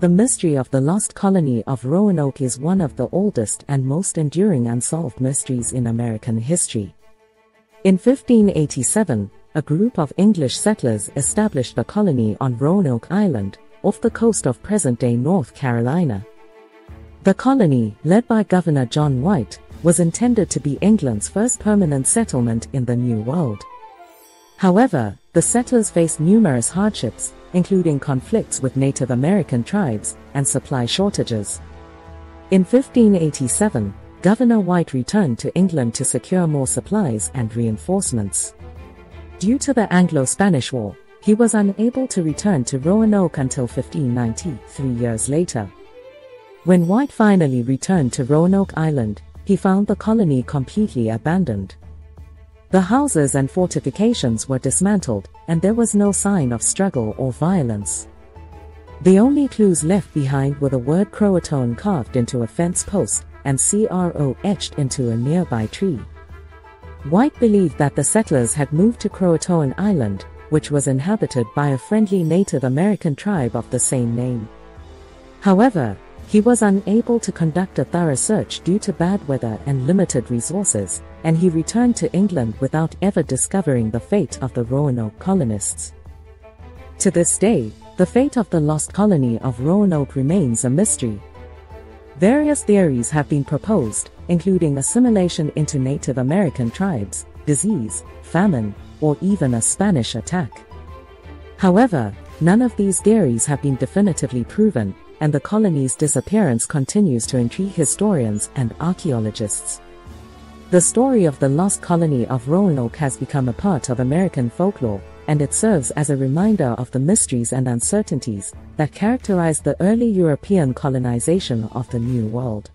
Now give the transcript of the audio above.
The mystery of the lost colony of Roanoke is one of the oldest and most enduring unsolved mysteries in American history. In 1587, a group of English settlers established a colony on Roanoke Island, off the coast of present-day North Carolina. The colony, led by Governor John White, was intended to be England's first permanent settlement in the New World. However, the settlers faced numerous hardships, including conflicts with Native American tribes and supply shortages. In 1587, Governor White returned to England to secure more supplies and reinforcements. Due to the Anglo-Spanish War, he was unable to return to Roanoke until 1590, three years later. When White finally returned to Roanoke Island, he found the colony completely abandoned. The houses and fortifications were dismantled, and there was no sign of struggle or violence. The only clues left behind were the word Croatoan carved into a fence post and CRO etched into a nearby tree. White believed that the settlers had moved to Croatoan Island, which was inhabited by a friendly Native American tribe of the same name. However, he was unable to conduct a thorough search due to bad weather and limited resources, and he returned to England without ever discovering the fate of the Roanoke colonists. To this day, the fate of the lost colony of Roanoke remains a mystery. Various theories have been proposed, including assimilation into Native American tribes, disease, famine, or even a Spanish attack. However, none of these theories have been definitively proven, and the colony's disappearance continues to intrigue historians and archaeologists. The story of the lost colony of Roanoke has become a part of American folklore, and it serves as a reminder of the mysteries and uncertainties that characterized the early European colonization of the New World.